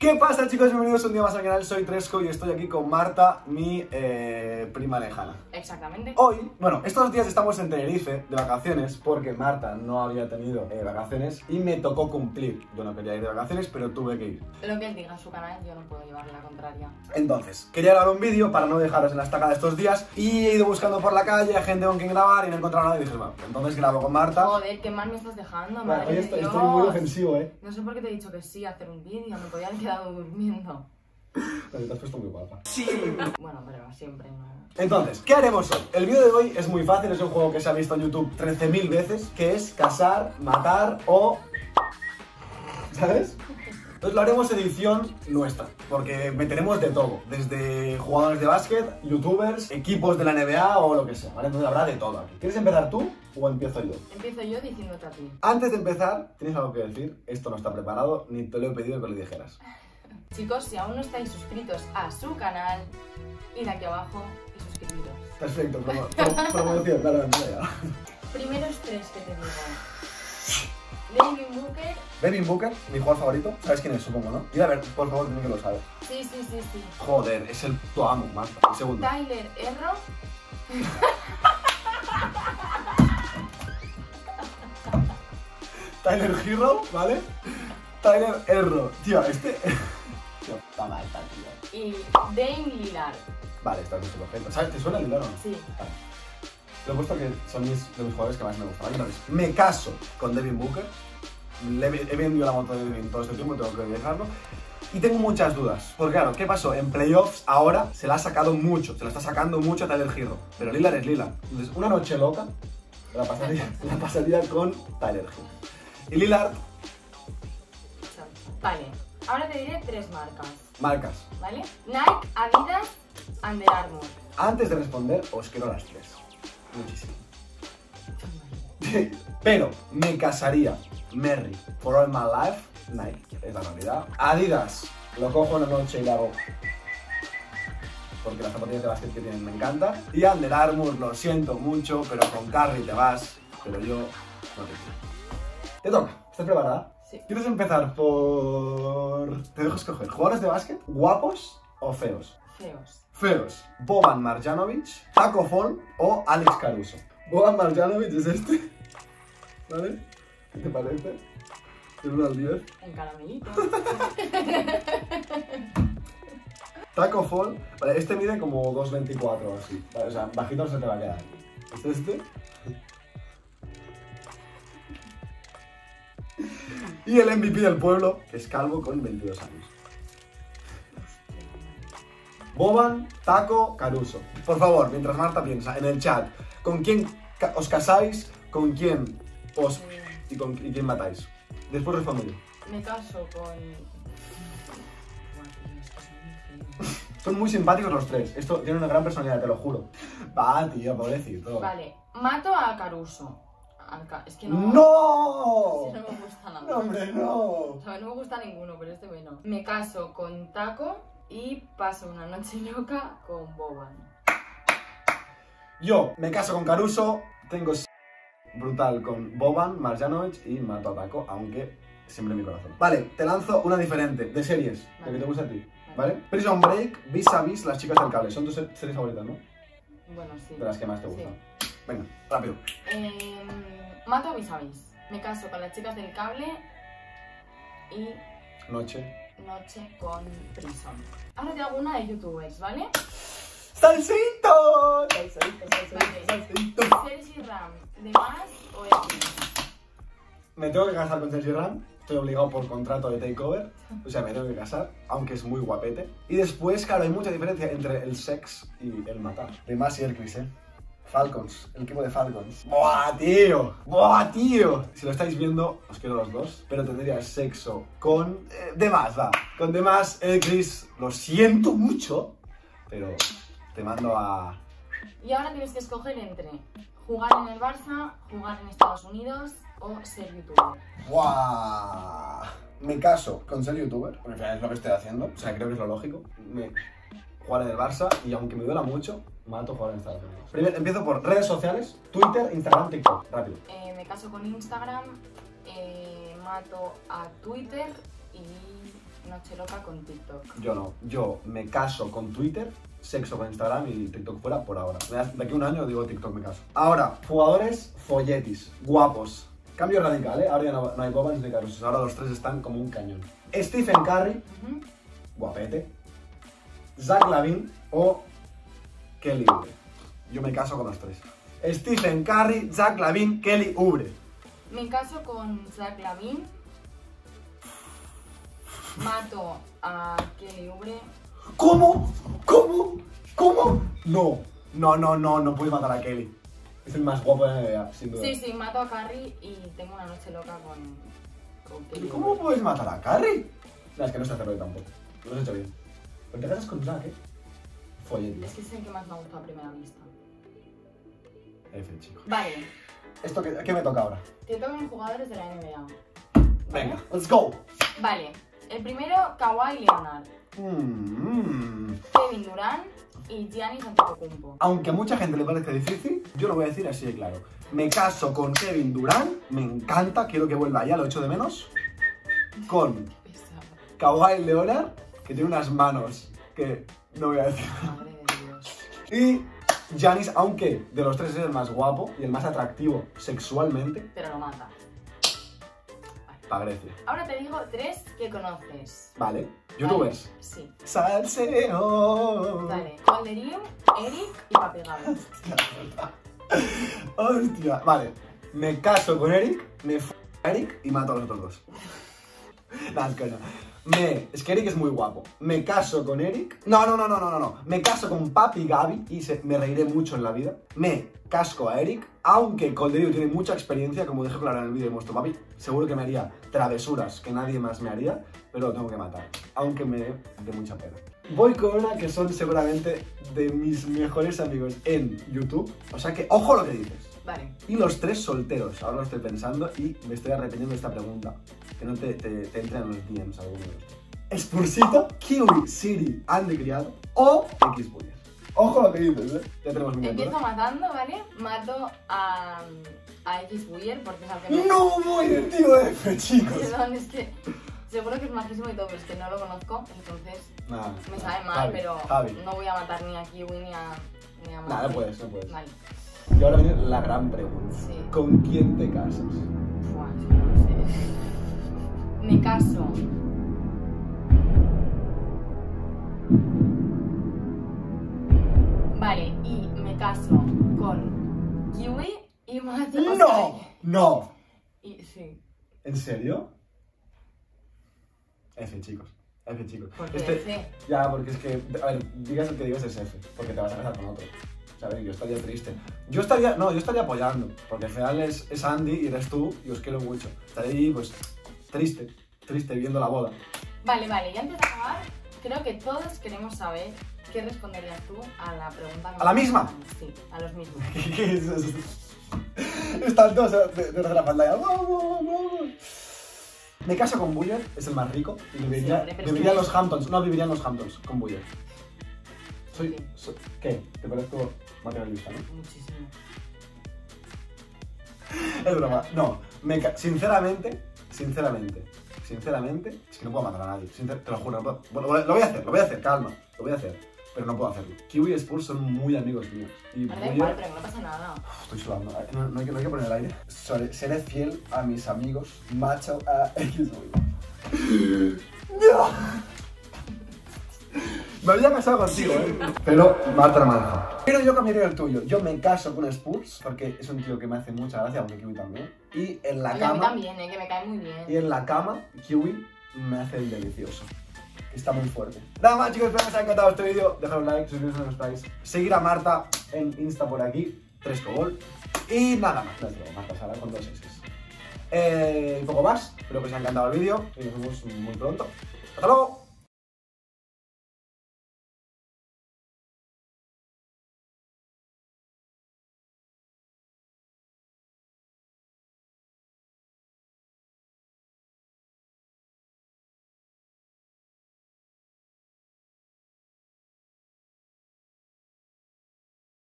¿Qué pasa chicos? Bienvenidos un día más al canal, soy Tresco y estoy aquí con Marta, mi eh, prima lejana. Exactamente. Hoy, bueno, estos días estamos en Tenerife de vacaciones porque Marta no había tenido eh, vacaciones y me tocó cumplir. Yo no quería ir de vacaciones, pero tuve que ir. Lo que él diga en su canal, yo no puedo llevarle la contraria. Entonces, quería grabar un vídeo para no dejaros en la estaca de estos días y he ido buscando por la calle a gente con quien grabar y no he encontrado nada y dije, bueno, entonces grabo con Marta. Joder, qué mal me estás dejando, Bueno, madre hoy de estoy, Dios. estoy muy ofensivo, ¿eh? No sé por qué te he dicho que sí a hacer un vídeo, me podía haber quedado durmiendo. Pero te has puesto muy guapa. Bueno, pero siempre. Entonces, ¿qué haremos hoy? El vídeo de hoy es muy fácil, es un juego que se ha visto en YouTube 13.000 veces, que es cazar, matar o... ¿Sabes? Entonces lo haremos edición nuestra, porque meteremos de todo, desde jugadores de básquet, youtubers, equipos de la NBA o lo que sea, ¿vale? Entonces habrá de todo aquí. ¿Quieres empezar tú o empiezo yo? Empiezo yo diciéndote a ti. Antes de empezar, ¿tienes algo que decir? Esto no está preparado, ni te lo he pedido que lo dijeras. Chicos, si aún no estáis suscritos a su canal, id aquí abajo y suscribiros. Perfecto, promo- pro- promoción, ya. Primeros tres que te digo. Devin Booker. Devin Booker, mi jugador favorito, ¿sabes quién es? Supongo, ¿no? Y a ver, por favor, dime que lo sabes. Sí, sí, sí, sí. Joder, es el puto amo. El segundo. Tyler Erro. Tyler Hero, ¿vale? Tyler Erro. Tío, este... Tío, está mal, está, tío. Y Dame Lillard. Vale, está bien. ¿Sabes? ¿Te suena el Lillard o no? Sí. Vale. Lo he puesto que son mis, de jugadores que más me gustan. Entonces, me caso con Devin Booker. Le he he vendido la moto de Devin todo este tiempo, tengo que dejarlo. Y tengo muchas dudas. Porque claro, ¿qué pasó? En playoffs ahora se la ha sacado mucho, se la está sacando mucho a Tyler Hero. Pero Lillard es Lillard. Entonces, una noche loca la pasaría, la pasaría con Tyler Hero. Y Lillard, Vale, ahora te diré tres marcas, marcas. ¿vale? Nike, Adidas, Under Armour. Antes de responder, os quiero las tres. Muchísimo. Pero me casaría Merry for all my life. Nike, es la realidad. Adidas, lo cojo una noche y lo hago. Porque las zapatillas de básquet que tienen me encanta. Y Under Armour, lo siento mucho, pero con Carry te vas. Pero yo no te quiero. Te toca. ¿Estás preparada? Sí. ¿Quieres empezar por. Te dejo escoger. ¿Jugadores de básquet? ¿Guapos o feos? Feos. Feos, Boban Marjanovic, Taco Fall o Alex Caruso. Boban Marjanovic es este. ¿Vale? ¿Qué te parece? ¿De 1 al 10? En caramelito. Taco Fall, vale, este mide como 2.24 o así. Vale, o sea, bajito no se te va a quedar. ¿Es este? Y el MVP del pueblo, que es calvo con 22 años. Boban, Taco, Caruso. Por favor, mientras Marta piensa, en el chat, ¿con quién ca- os casáis? ¿Con quién os... Y, con, y quién matáis? Después respondo yo. me caso con... Son muy feos. Son muy simpáticos los tres. Esto tiene una gran personalidad, te lo juro. Va, tío, pobrecito. Vale, mato a Caruso. Al Ca- Es que no... ¡No! Es que no me gusta nada. No, hombre, no. O sea, no me gusta ninguno, pero este bueno. Me caso con Taco y paso una noche loca con Boban. Yo me caso con Caruso, tengo s- brutal con Boban, Marjanovic y mato a Taco, aunque siempre en mi corazón. Vale, te lanzo una diferente, de series, la que te gusta a ti. ¿Vale? Prison Break, Vis a Vis, Las chicas del cable. Son tus se- series favoritas, ¿no? Bueno, sí. De las que más te gustan. Venga, rápido. Em, mato a vis a vis. Me caso con las chicas del cable y Noche. Noche con Prison. Ahora te hago una de youtubers, ¿vale? ¡Salsito! Salsito, salsito, salsito. Sergi Ram, ¿de más o? Me tengo que casar con Sergi Ram. Estoy obligado por contrato de takeover. O sea, me tengo que casar, aunque es muy guapete. Y después, claro, hay mucha diferencia entre el sex y el matar. De más y el Chris, ¿eh? Falcons, el equipo de Falcons. ¡Buah, tío! ¡Buah, tío! Si lo estáis viendo, os quiero los dos, pero tendría sexo con... eh, de más, va. Con de más, el Chris, lo siento mucho, pero te mando a... Y ahora tienes que escoger entre jugar en el Barça, jugar en Estados Unidos o ser youtuber. ¡Buah! Me caso con ser youtuber, porque es lo que estoy haciendo, o sea, creo que es lo lógico. Me... Jugar en el Barça y aunque me duela mucho, mato jugar en Estados Unidos. Primero, empiezo por redes sociales, Twitter, Instagram, TikTok, rápido. Eh, me caso con Instagram, eh, mato a Twitter y noche loca con TikTok. Yo no. Yo me caso con Twitter, sexo con Instagram y TikTok fuera por ahora. De aquí a un año digo TikTok me caso. Ahora, jugadores folletis, guapos. Cambio radical, ¿eh? Ahora ya no, no hay bobas ni caros. Ahora los tres están como un cañón. Stephen Curry, guapete. Zach Lavin o Kelly Oubre. Yo me caso con los tres. Stephen Curry, Zach Lavin, Kelly Oubre. Me caso con Zach Lavin. Mato a Kelly Oubre. ¿Cómo? ¿Cómo? ¿Cómo? No. No, no, no, no puedes matar a Kelly. Es el más guapo de la NBA, sin duda. Sí, sí, mato a Carrie y tengo una noche loca con, con Kelly ¿Cómo puedes matar a Curry? No, es que no sé hacerlo tampoco. Lo has hecho bien. Pero te casas con Zach, ¿eh? Es que es el que más me ha gustado a primera vista. F, chico. Vale, ¿Esto qué, qué me toca ahora? te tocan jugadores de la NBA. Venga, let's go. Vale, el primero, Kawhi Leonard, Mm, Kevin Durant y Giannis Antetokounmpo. Aunque a mucha gente le parece difícil, yo lo voy a decir así de claro. Me caso con Kevin Durant, me encanta, quiero que vuelva ya, lo echo de menos. Con Pesado. Kawhi Leonard, que tiene unas manos que no voy a decir. Madre de Dios. Y Giannis, aunque de los tres es el más guapo y el más atractivo sexualmente, Pero lo mata. para Grecia. Ahora te digo tres que conoces. Vale, youtubers. Vale, Sí. Salseo. Vale. Calderín, Eric y Papi Galo. Hostia. Vale, me caso con Eric, me f Eric y mato a los otros dos. Es coña. Me, es que Eric es muy guapo. Me caso con Eric. No, no, no, no, no, no. Me caso con Papi Gaby y se- me reiré mucho en la vida. Me casco a Eric, aunque Colderío tiene mucha experiencia, como dejé claro en el vídeo de Mosto Papi. Seguro que me haría travesuras que nadie más me haría, pero lo tengo que matar. Aunque me dé mucha pena. Voy con una que son seguramente de mis mejores amigos en YouTube. O sea que, ojo lo que dices. Vale. Y los tres solteros, ahora lo estoy pensando y me estoy arrepintiendo de esta pregunta. Que no te, te, te entre en los DMs alguno de. Spursito, Kiwi, Siri, Andy Criado o X Buller. Ojo lo que dices, ¿eh? Ya tenemos mi Empiezo método. matando, ¿vale? Mato a, a X Buller porque es al que me... ¡No voy el tío F, chicos! Perdón, es que seguro que es majísimo y todo, pero es que no lo conozco, entonces Nada, me sabe mal, Javi, pero Javi. no voy a matar ni a Kiwi ni a... Ni a Nada, no puedes, no puedes. Vale, Y ahora viene la gran pregunta. sí. ¿Con quién te casas? Buah, eso no lo sé. Me caso. Vale, y me caso con Kiwi y sea, ¡No! ¡No! Y sí, ¿En serio? F, chicos. F, chicos. porque Este- F. Ya, porque es que, a ver, digas el que digas es F, porque te vas a casar con otro. ¿Sabes? Yo estaría triste. Yo estaría, no, yo estaría apoyando, porque al final es, es Andy y eres tú y os quiero mucho. Estaré ahí, pues, triste, triste viendo la boda. Vale, vale, ya antes de acabar, creo que todos queremos saber qué responderías tú a la pregunta. ¿A la misma? Sí, a los mismos. ¿Qué es eso? Están todos de, de la pantalla. ¡Vamos, vamos! Me caso con Buller, es el más rico, y viviría, en los Hamptons. No, viviría en los Hamptons con Buller. Soy, ¿Qué? ¿Te parezco materialista, no? Muchísimo. Es broma. No, me ca- sinceramente, sinceramente, sinceramente, es que no puedo matar a nadie. Sincer- te lo juro. no puedo- Bueno, lo voy a hacer, lo voy a hacer, calma. Lo voy a hacer. Pero no puedo hacerlo. Kiwi y Spurs son muy amigos míos. Y da igual, pero no pasa nada. Estoy sudando. eh, No, no hay que, no hay que poner el aire. Seré, seré fiel a mis amigos. Macho a X. ¡No! Me había casado contigo, ¿eh? Pero Marta Manza. Pero yo cambiaría el tuyo. Yo me caso con Spurs porque es un tío que me hace mucha gracia, aunque Kiwi también. Y en la Oye, a mí cama. también, eh, que me cae muy bien. Y en la cama, Kiwi me hace el delicioso. Está muy fuerte. Nada más, chicos, espero que os haya encantado este vídeo. Dejad un like, suscribiros si no estáis. Seguir a Marta en Insta por aquí, 3 cobol. Y nada más, es broma, Marta Sala con dos S. Eh, y poco más. Espero que os haya encantado el vídeo y nos vemos muy pronto. ¡Hasta luego!